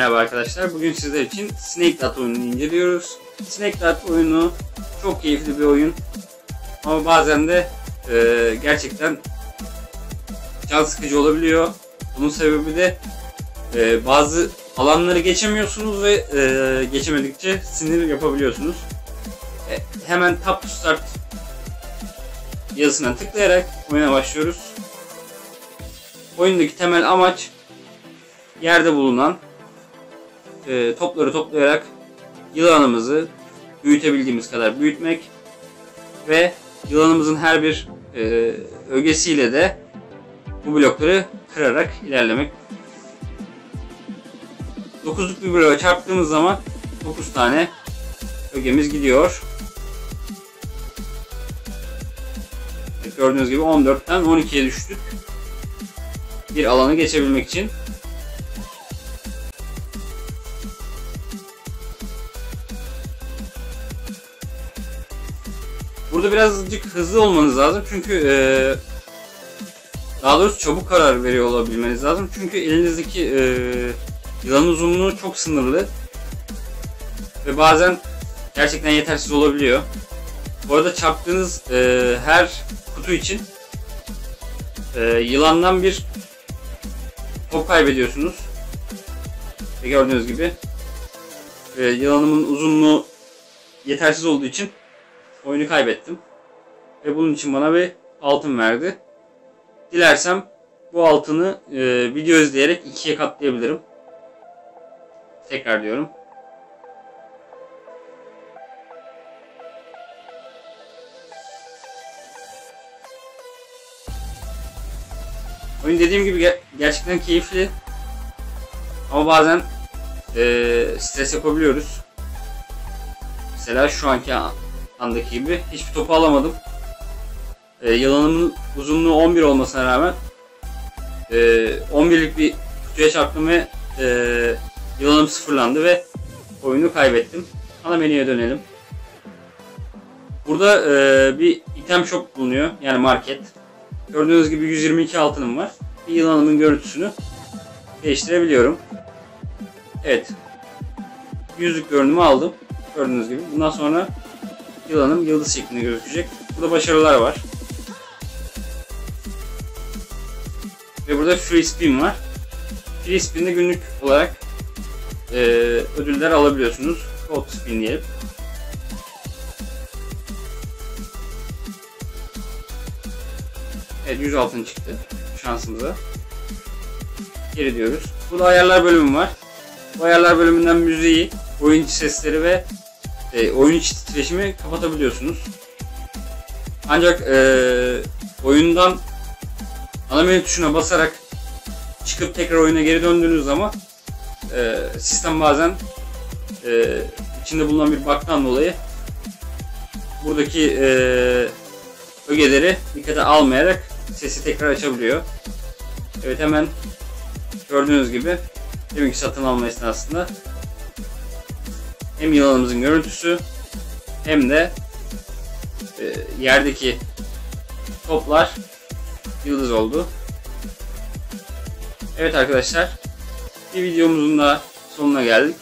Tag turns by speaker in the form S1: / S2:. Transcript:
S1: Merhaba arkadaşlar. Bugün sizler için Snake Dart oyununu inceliyoruz. Snake Dart oyunu çok keyifli bir oyun. Ama bazen de e, gerçekten can sıkıcı olabiliyor. Bunun sebebi de e, bazı alanları geçemiyorsunuz ve e, geçemedikçe sinir yapabiliyorsunuz. E, hemen Tap to Start yazısına tıklayarak oyuna başlıyoruz. Oyundaki temel amaç yerde bulunan e, topları toplayarak yılanımızı büyütebildiğimiz kadar büyütmek ve yılanımızın her bir e, ögesiyle de bu blokları kırarak ilerlemek. 9'luk bir bloğa çarptığımız zaman 9 tane ögemiz gidiyor. Gördüğünüz gibi 14'ten 12'ye düştük. Bir alanı geçebilmek için. Burada birazcık hızlı olmanız lazım çünkü e, daha doğrusu çabuk karar veriyor olabilmeniz lazım çünkü elinizdeki e, yılan uzunluğu çok sınırlı ve bazen gerçekten yetersiz olabiliyor. Bu arada çarptığınız e, her kutu için e, yılandan bir top kaybediyorsunuz. Ve gördüğünüz gibi e, yılanımın uzunluğu yetersiz olduğu için oyunu kaybettim. Ve bunun için bana bir altın verdi. Dilersem bu altını e, video izleyerek ikiye katlayabilirim. Tekrar diyorum. Oyun dediğim gibi ger- gerçekten keyifli. Ama bazen e, stres yapabiliyoruz. Mesela şu anki andaki gibi hiçbir topu alamadım. E, yılanımın uzunluğu 11 olmasına rağmen e, 11'lik bir kutuya çarptım ve e, yılanım sıfırlandı ve oyunu kaybettim. Ana menüye dönelim. Burada e, bir item shop bulunuyor. Yani market. Gördüğünüz gibi 122 altınım var. Bir yılanımın görüntüsünü değiştirebiliyorum. Evet. Yüzlük görünümü aldım. Gördüğünüz gibi. Bundan sonra yılanım yıldız şeklinde gözükecek. Burada başarılar var. Ve burada free spin var. Free spin'de günlük olarak e, ödüller alabiliyorsunuz. Gold spin diyelim. Evet 100 altın çıktı şansımıza. Geri diyoruz. Burada ayarlar bölümü var. Bu ayarlar bölümünden müziği, oyun sesleri ve e, oyun içi titreşimi kapatabiliyorsunuz. Ancak e, oyundan ana menü tuşuna basarak çıkıp tekrar oyuna geri döndüğünüz zaman e, sistem bazen e, içinde bulunan bir bug'dan dolayı buradaki e, ögeleri dikkate almayarak sesi tekrar açabiliyor. Evet hemen gördüğünüz gibi deminki satın alma esnasında hem yılanımızın görüntüsü hem de e, yerdeki toplar yıldız oldu. Evet arkadaşlar bir videomuzun da sonuna geldik.